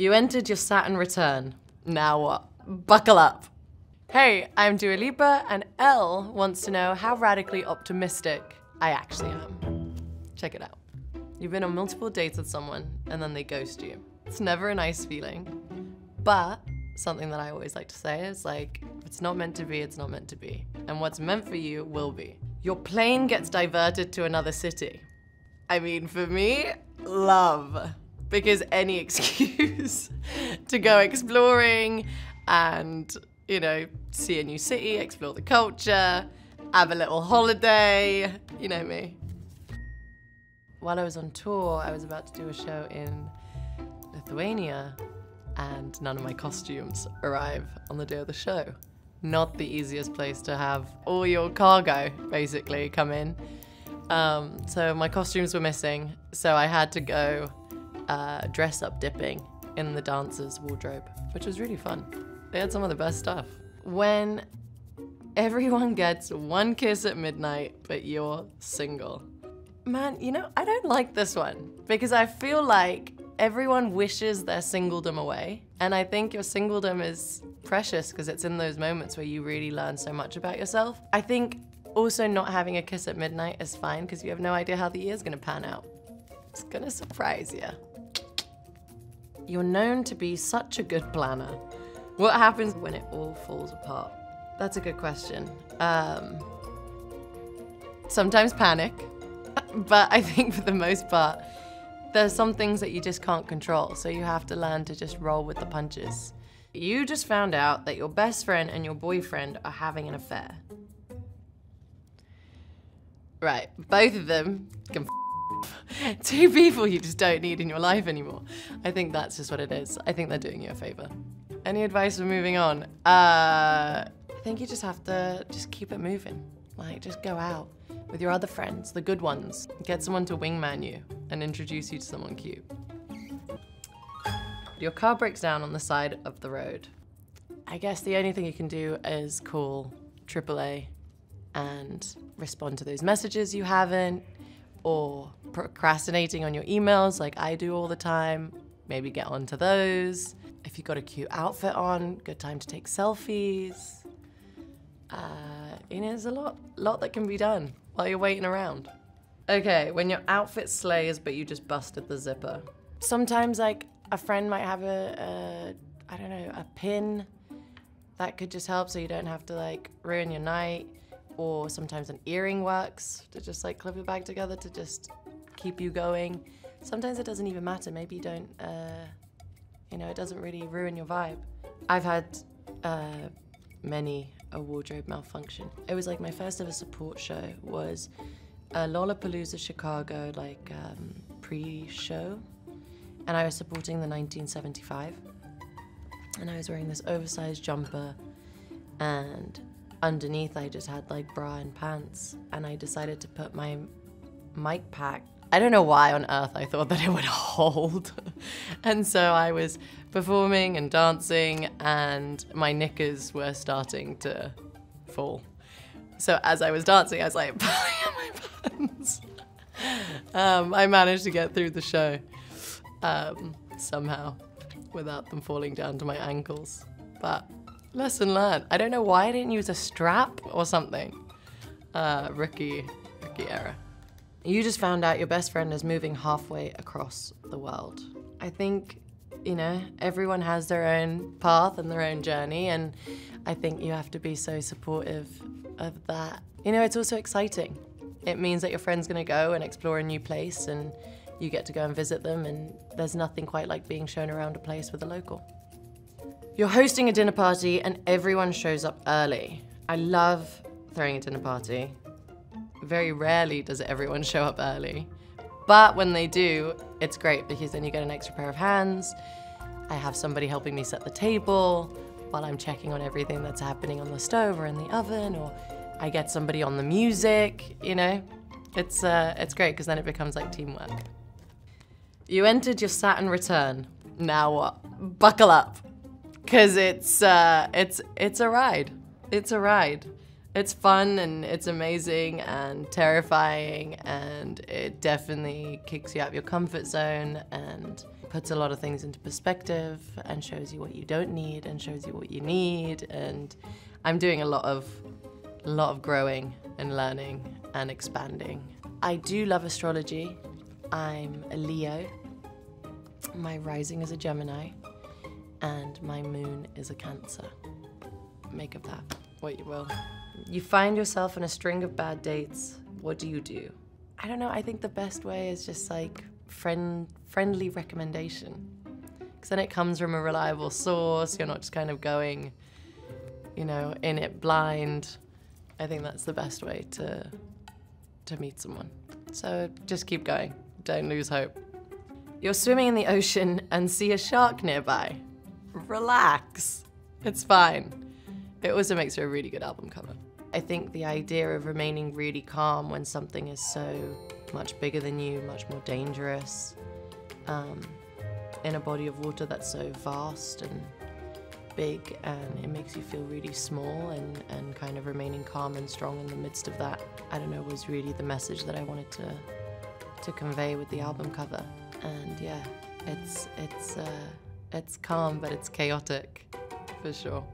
You entered your Saturn return. Now what? Buckle up. Hey, I'm Dua Lipa, and Elle wants to know how radically optimistic I actually am. Check it out. You've been on multiple dates with someone, and then they ghost you. It's never a nice feeling. But something that I always like to say is like, if it's not meant to be, it's not meant to be. And what's meant for you will be. Your plane gets diverted to another city. I mean, for me, love. Because any excuse to go exploring and, you know, see a new city, explore the culture, have a little holiday, you know me. While I was on tour, I was about to do a show in Lithuania and none of my costumes arrive on the day of the show. Not the easiest place to have all your cargo basically come in. Um, so my costumes were missing, so I had to go uh, dress up dipping in the dancers' wardrobe, which was really fun. They had some of the best stuff. When everyone gets one kiss at midnight, but you're single. Man, you know, I don't like this one because I feel like everyone wishes their singledom away. And I think your singledom is precious because it's in those moments where you really learn so much about yourself. I think also not having a kiss at midnight is fine because you have no idea how the year's gonna pan out. It's gonna surprise you. You're known to be such a good planner. What happens when it all falls apart? That's a good question. Um, sometimes panic, but I think for the most part, there's some things that you just can't control, so you have to learn to just roll with the punches. You just found out that your best friend and your boyfriend are having an affair. Right, both of them can two people you just don't need in your life anymore. I think that's just what it is. I think they're doing you a favor. Any advice for moving on? Uh, I think you just have to just keep it moving. Like, just go out with your other friends, the good ones. Get someone to wingman you and introduce you to someone cute. Your car breaks down on the side of the road. I guess the only thing you can do is call AAA and respond to those messages you haven't, or procrastinating on your emails like I do all the time. Maybe get onto those. If you've got a cute outfit on, good time to take selfies. Uh, you know, there's a lot, lot that can be done while you're waiting around. Okay, when your outfit slays but you just busted the zipper. Sometimes like a friend might have a, a I don't know, a pin that could just help so you don't have to like ruin your night. Or sometimes an earring works to just like clip it back together to just keep you going. Sometimes it doesn't even matter. Maybe you don't, uh, you know, it doesn't really ruin your vibe. I've had uh, many a wardrobe malfunction. It was like my first ever support show was a Lollapalooza Chicago like um, pre-show, and I was supporting the 1975, and I was wearing this oversized jumper, and underneath I just had like bra and pants, and I decided to put my mic pack I don't know why on earth I thought that it would hold. and so I was performing and dancing, and my knickers were starting to fall. So as I was dancing, I was like, pulling my pants. um, I managed to get through the show um, somehow without them falling down to my ankles. But lesson learned. I don't know why I didn't use a strap or something. Uh, rookie, rookie error. You just found out your best friend is moving halfway across the world. I think, you know, everyone has their own path and their own journey, and I think you have to be so supportive of that. You know, it's also exciting. It means that your friend's gonna go and explore a new place, and you get to go and visit them, and there's nothing quite like being shown around a place with a local. You're hosting a dinner party, and everyone shows up early. I love throwing a dinner party very rarely does everyone show up early. But when they do, it's great because then you get an extra pair of hands. I have somebody helping me set the table while I'm checking on everything that's happening on the stove or in the oven, or I get somebody on the music, you know? It's, uh, it's great because then it becomes like teamwork. You entered your Saturn return. Now what? Buckle up. Cause it's, uh, it's, it's a ride. It's a ride it's fun and it's amazing and terrifying and it definitely kicks you out of your comfort zone and puts a lot of things into perspective and shows you what you don't need and shows you what you need. And I'm doing a lot of, a lot of growing and learning and expanding. I do love astrology. I'm a Leo. My rising is a Gemini, and my moon is a Cancer. Make of that what you will. You find yourself in a string of bad dates. What do you do? I don't know. I think the best way is just like friend friendly recommendation, because then it comes from a reliable source. You're not just kind of going, you know, in it blind. I think that's the best way to to meet someone. So just keep going. Don't lose hope. You're swimming in the ocean and see a shark nearby. Relax. It's fine. It also makes for a really good album cover. I think the idea of remaining really calm when something is so much bigger than you, much more dangerous, um, in a body of water that's so vast and big, and it makes you feel really small, and, and kind of remaining calm and strong in the midst of that, I don't know, was really the message that I wanted to to convey with the album cover. And yeah, it's it's uh, it's calm, but it's chaotic, for sure.